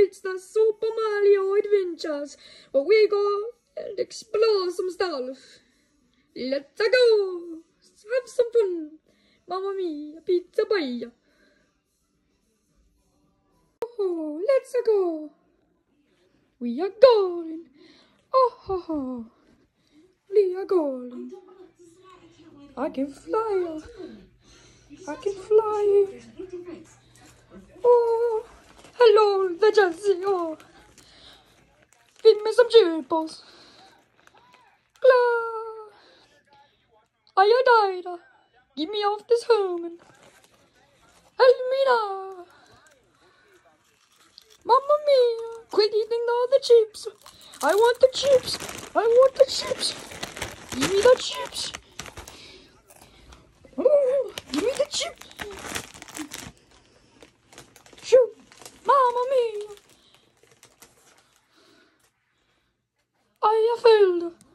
It's the Super Mario Adventures where we go and explore some stuff. Let's go! Have some fun! Mamma mia, pizza boia! Oh, let's go! We are going! Oh, ho, ho. we are going! I can fly! I can fly! Oh, feed me some chipos! Blah! I died! Get me off this human! Now! Mamma mia! Quit eating all the chips! I want the chips! I want the chips! Give me the chips! Oh, give me the chips! Shoot! Mamma mia! I have failed!